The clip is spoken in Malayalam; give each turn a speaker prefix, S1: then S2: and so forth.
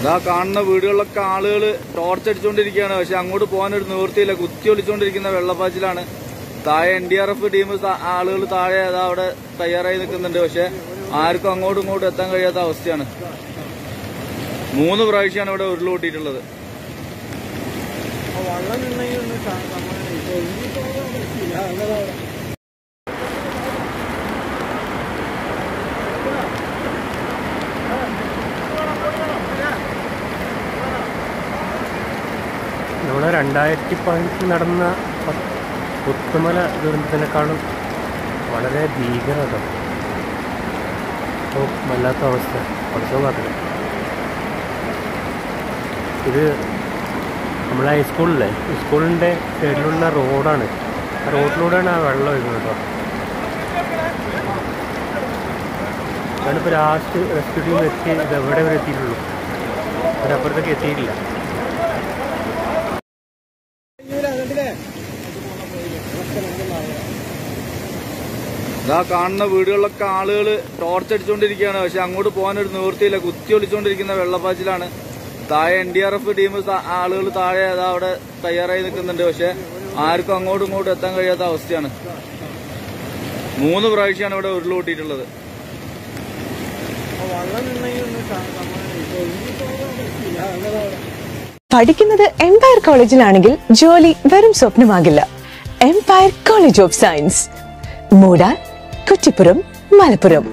S1: ഇതാ കാണുന്ന വീടുകളിലൊക്കെ ആളുകൾ ടോർച്ച് അടിച്ചുകൊണ്ടിരിക്കുകയാണ് പക്ഷെ അങ്ങോട്ട് പോകാൻ ഒരു നിവൃത്തിയില്ല. കുത്തി ഒളിച്ചുകൊണ്ടിരിക്കുന്ന വെള്ളപ്പാച്ചിലാണ്. താഴെ N D R F team ആളുകൾ താഴെ അതാ അവിടെ തയ്യാറായി നിൽക്കുന്നുണ്ട്. പക്ഷെ ആർക്കും അങ്ങോട്ടും ഇങ്ങോട്ടും എത്താൻ കഴിയാത്ത അവസ്ഥയാണ്. മൂന്ന് പ്രാവശ്യമാണ് ഇവിടെ ഉരുളൂട്ടിയിട്ടുള്ളത്
S2: വള്ളം
S3: നമ്മുടെ രണ്ടായിരത്തി പതിനെട്ടിൽ നടന്ന പുത്തുമല ദുരന്തത്തിനേക്കാളും വളരെ ഭീകരത. വല്ലാത്ത അവസ്ഥ. പഠിച്ചോ കാത്തില്ല. ഇത് നമ്മളെ ഹൈസ്കൂളിലെ സ്കൂളിന്റെ സൈഡിലുള്ള റോഡാണ്. ആ റോഡിലൂടെയാണ് ആ വെള്ളം ഒഴുകുന്നത് കേട്ടോ. ഞാനിപ്പോൾ ലാസ്റ്റ് റെസ്ക്യൂ ടീം എത്തി ഇത് എവിടെ വരെ എത്തിയിട്ടുള്ളൂ? അതിനപ്പുറത്തേക്ക് എത്തിയിട്ടില്ല.
S1: ഇതാ കാണുന്ന വീടുകളിലൊക്കെ ആളുകൾ ടോർച്ച് അടിച്ചുകൊണ്ടിരിക്കുകയാണ് പക്ഷെ അങ്ങോട്ട് പോകാൻ ഒരു നിവൃത്തിയില്ല. കുത്തി ഒളിച്ചുകൊണ്ടിരിക്കുന്ന വെള്ളപ്പാച്ചിലാണ്. താഴെ N D R F team ആളുകൾ താഴെ അതാ അവിടെ തയ്യാറായി നിൽക്കുന്നുണ്ട്. പക്ഷെ ആർക്കും അങ്ങോട്ടും ഇങ്ങോട്ടും എത്താൻ കഴിയാത്ത അവസ്ഥയാണ്. മൂന്ന് പ്രാവശ്യമാണ് ഇവിടെ
S2: ഉരുളൂട്ടിയിട്ടുള്ളത്
S4: പഠിക്കുന്നത് എംപയർ കോളേജിലാണെങ്കിൽ ജോലി വെറും സ്വപ്നമാകില്ല. എംപയർ കോളേജ് ഓഫ് സയൻസ് മൂടാൻ കുറ്റിപ്പുറം മലപ്പുറം